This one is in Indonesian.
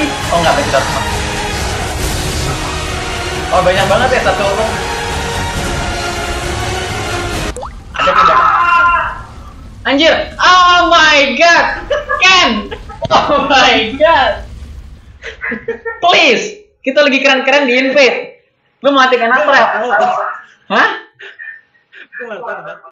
lagi? Oh enggak, berarti sama. Oh banyak banget ya satu orang. Ada. Anjir! Oh my god! Ken! Oh my god! Please! Kita lagi keren-keren di invade. Lu matikan apa? Hah? Gue